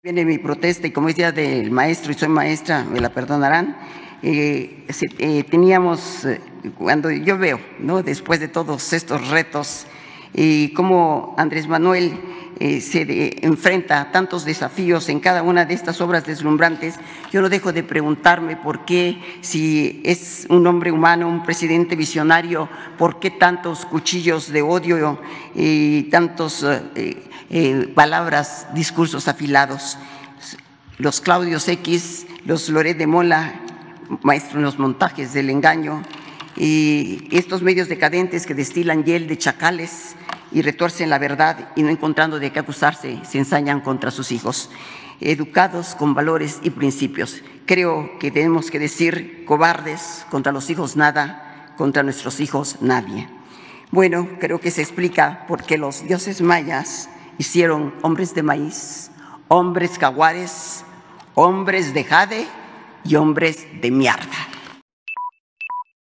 Viene mi protesta y como es día del maestro y soy maestra, me la perdonarán. Eh, eh, teníamos, eh, cuando yo veo, ¿no? después de todos estos retos, y cómo Andrés Manuel se enfrenta a tantos desafíos en cada una de estas obras deslumbrantes, yo no dejo de preguntarme por qué, si es un hombre humano, un presidente visionario, por qué tantos cuchillos de odio y tantos eh, palabras, discursos afilados. Los Claudios X, los Loret de Mola, maestro en los montajes del engaño, y estos medios decadentes que destilan hiel de chacales y retuercen la verdad y no encontrando de qué acusarse, se ensañan contra sus hijos, educados con valores y principios. Creo que tenemos que decir cobardes contra los hijos nada, contra nuestros hijos nadie. Bueno, creo que se explica por qué los dioses mayas hicieron hombres de maíz, hombres caguares, hombres de jade y hombres de mierda.